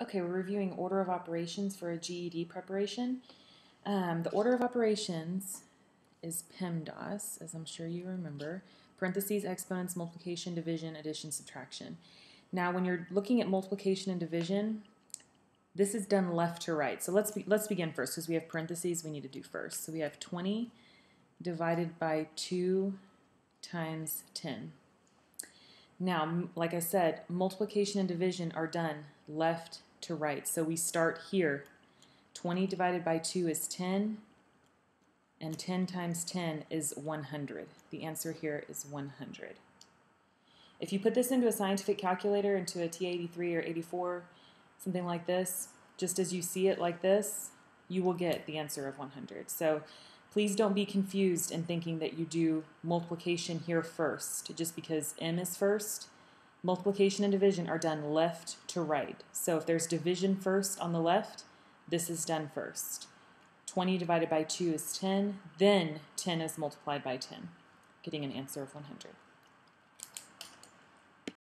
Okay, we're reviewing order of operations for a GED preparation. Um, the order of operations is PEMDAS, as I'm sure you remember. Parentheses, exponents, multiplication, division, addition, subtraction. Now, when you're looking at multiplication and division, this is done left to right. So let's be, let's begin first because we have parentheses we need to do first. So we have 20 divided by 2 times 10. Now, like I said, multiplication and division are done left to right. So we start here. 20 divided by 2 is 10, and 10 times 10 is 100. The answer here is 100. If you put this into a scientific calculator, into a T83 or 84, something like this, just as you see it like this, you will get the answer of 100. So please don't be confused in thinking that you do multiplication here first, just because m is first multiplication and division are done left to right. So if there's division first on the left, this is done first. 20 divided by 2 is 10, then 10 is multiplied by 10, getting an answer of 100.